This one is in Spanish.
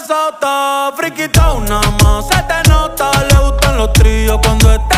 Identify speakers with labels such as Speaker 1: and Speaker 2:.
Speaker 1: la sota, friki nada más. Se te nota, le gustan los tríos cuando estás.